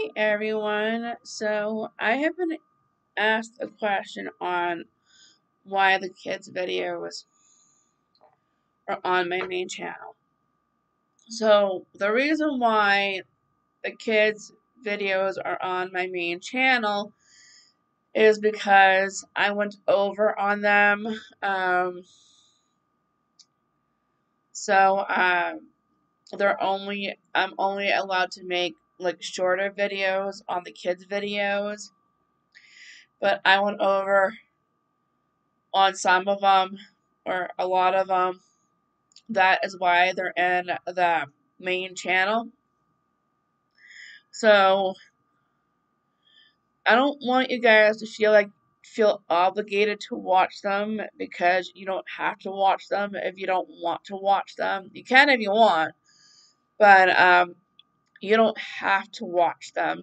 Hey everyone, so I have been asked a question on why the kids videos are on my main channel. So the reason why the kids videos are on my main channel is because I went over on them. Um, so um, they're only I'm only allowed to make like shorter videos on the kids videos. But I went over on some of them or a lot of them. That is why they're in the main channel. So I don't want you guys to feel like feel obligated to watch them because you don't have to watch them if you don't want to watch them. You can if you want, but um, you don't have to watch them.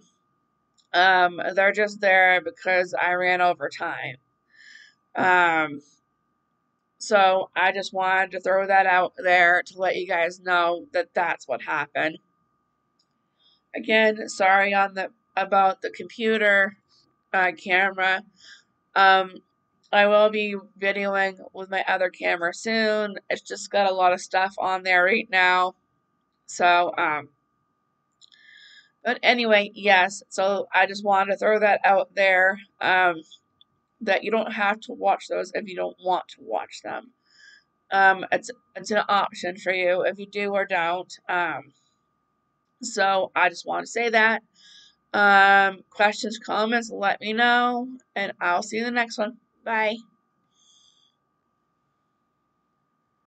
Um, they're just there because I ran over time. Um, so I just wanted to throw that out there to let you guys know that that's what happened. Again, sorry on the about the computer uh, camera. Um, I will be videoing with my other camera soon. It's just got a lot of stuff on there right now. So, um, but anyway, yes. So I just wanted to throw that out there. Um, that you don't have to watch those if you don't want to watch them. Um, it's it's an option for you if you do or don't. Um, so I just want to say that. Um, questions, comments, let me know, and I'll see you in the next one. Bye.